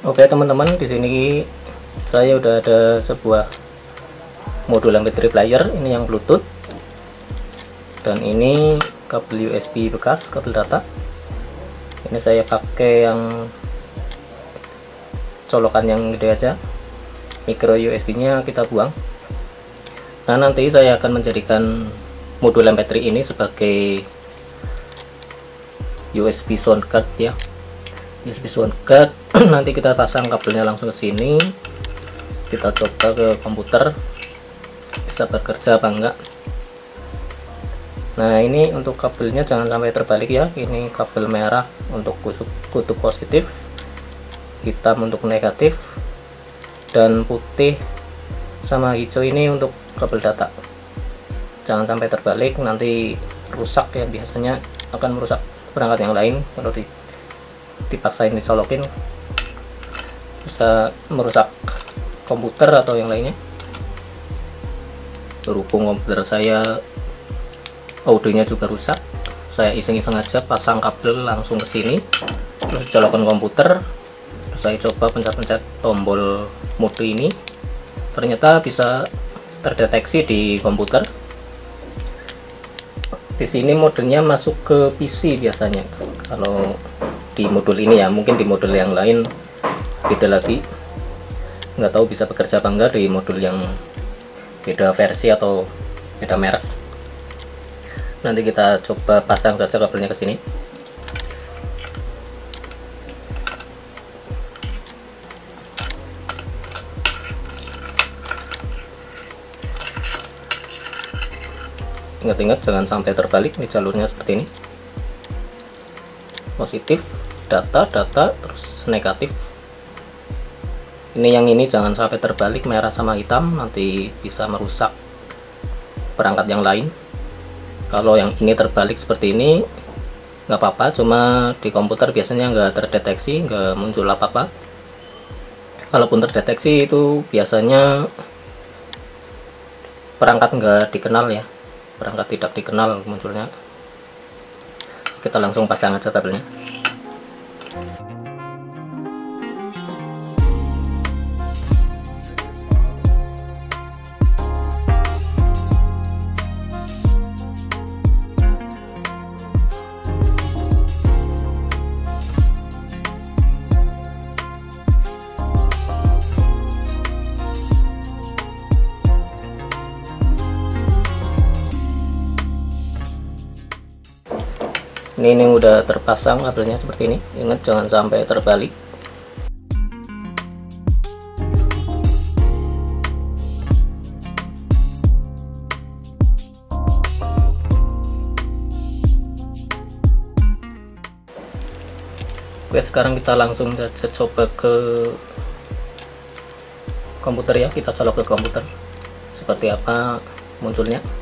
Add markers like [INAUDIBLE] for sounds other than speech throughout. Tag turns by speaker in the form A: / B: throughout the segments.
A: Oke teman-teman, di sini saya udah ada sebuah modul MP3 player, ini yang Bluetooth. Dan ini kabel USB bekas, kabel data. Ini saya pakai yang colokan yang gede aja. Micro USB-nya kita buang. Nah, nanti saya akan menjadikan modul MP3 ini sebagai USB sound card ya USB sound card [CLEARS THROAT] nanti kita pasang kabelnya langsung ke sini. Kita coba ke komputer. Bisa bekerja apa enggak? Nah ini untuk kabelnya jangan sampai terbalik ya. Ini kabel merah untuk kutub, kutub positif. Hitam untuk negatif. Dan putih sama hijau ini untuk kabel data jangan sampai terbalik nanti rusak ya. Biasanya akan merusak perangkat yang lain. Kalau di, dipaksain disolokin bisa merusak komputer atau yang lainnya. Berhubung komputer saya audionya juga rusak saya iseng-iseng aja pasang kabel langsung ke sini terus colokan komputer terus saya coba pencet-pencet tombol mode ini. Ternyata bisa terdeteksi di komputer. Di sini modenya masuk ke PC biasanya. Kalau di modul ini ya mungkin di modul yang lain beda lagi. Nggak tahu bisa bekerja apa enggak di modul yang beda versi atau beda merek. Nanti kita coba pasang saja kabelnya ke sini. Ingat-ingat jangan sampai terbalik di jalurnya seperti ini. Positif data data terus negatif ini yang ini jangan sampai terbalik merah sama hitam nanti bisa merusak perangkat yang lain. Kalau yang ini terbalik seperti ini nggak apa-apa cuma di komputer biasanya nggak terdeteksi nggak muncul apa-apa. Kalaupun terdeteksi itu biasanya perangkat nggak dikenal ya. Perangkat tidak dikenal munculnya. Kita langsung pasang aja kabelnya ini, ini udah terpasang kabelnya seperti ini. Ingat jangan sampai terbalik. Oke sekarang kita langsung saja coba ke komputer ya. Kita colok ke komputer. Seperti apa munculnya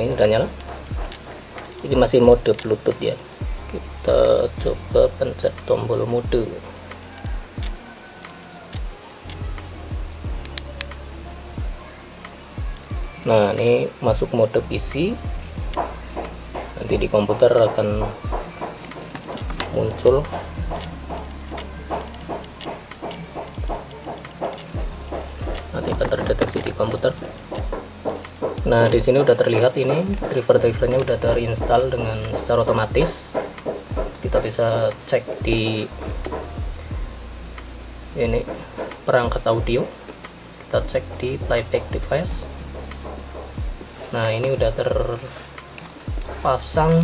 A: ini udah nyala. Ini masih mode bluetooth ya. Kita coba pencet tombol mode. Nah ini masuk mode PC nanti di komputer akan muncul. Nanti akan terdeteksi di komputer Nah, di sini udah terlihat ini driver-drivernya udah terinstall dengan secara otomatis. Kita bisa cek di ini perangkat audio. Kita cek di playback device. Nah, ini udah terpasang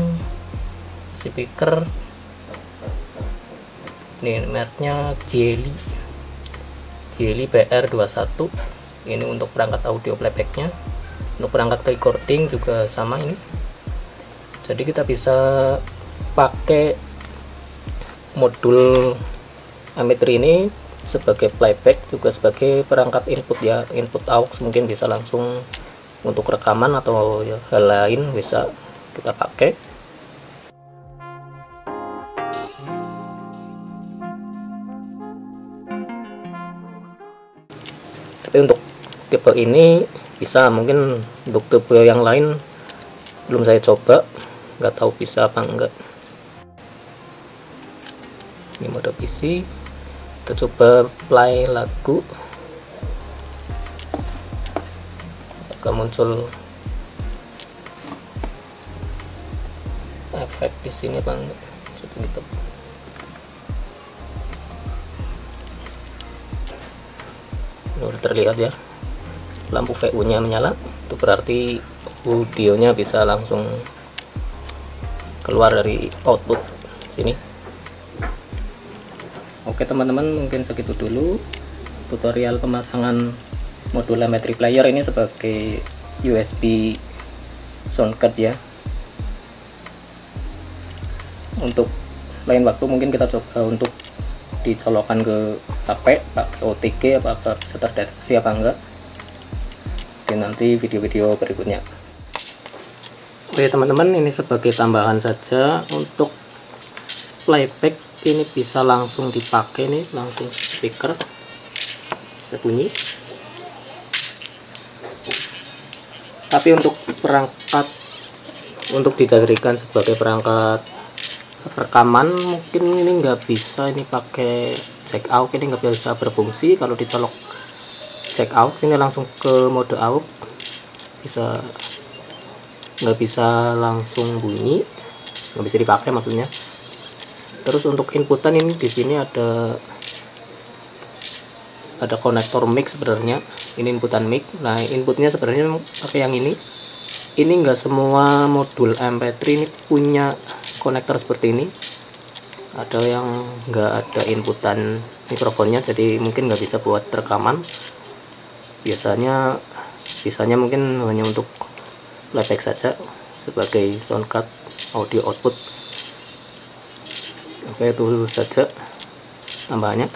A: speaker. Ini mereknya Jelly. Jelly BR21. Ini untuk perangkat audio playbacknya untuk perangkat recording juga sama ini. Jadi kita bisa pakai modul MP3 ini sebagai playback juga sebagai perangkat input ya. Input aux mungkin bisa langsung untuk rekaman atau ya, hal lain bisa kita pakai. Tapi untuk tipe ini bisa mungkin untuk tipe yang lain belum saya coba. Nggak tahu bisa apa enggak. Ini mode PC. Kita coba play lagu. Akan muncul efek di sini bang coba kita udah terlihat ya lampu VU nya menyala. Itu berarti audionya bisa langsung keluar dari output sini. Oke teman-teman mungkin segitu dulu tutorial pemasangan modul MP3 player ini sebagai USB soundcard ya. Untuk lain waktu mungkin kita coba untuk dicolokkan ke HP pakai OTG apakah bisa terdeteksi apa enggak dan nanti video-video berikutnya. Oke teman-teman ini sebagai tambahan saja. Untuk playback ini bisa langsung dipakai nih langsung speaker. Bisa bunyi. Tapi untuk perangkat untuk dijadikan sebagai perangkat rekaman mungkin ini nggak bisa ini pakai check out ini nggak bisa berfungsi. Kalau dicolok check out sini langsung ke mode out. Bisa nggak bisa langsung bunyi nggak bisa dipakai maksudnya. Terus untuk inputan ini di sini ada ada konektor mic sebenarnya. Ini inputan mic. Nah inputnya sebenarnya pakai yang ini. Ini enggak semua modul mp3 ini punya konektor seperti ini. Ada yang enggak ada inputan mikrofonnya jadi mungkin nggak bisa buat rekaman biasanya sisanya mungkin hanya untuk playback saja sebagai sound card audio output. Oke itu saja tambahannya.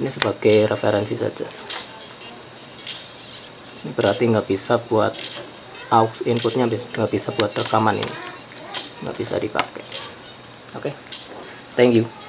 A: Ini sebagai referensi saja. Ini berarti nggak bisa buat aux inputnya nggak bisa buat rekaman ini. Nggak bisa dipakai. Oke okay. thank you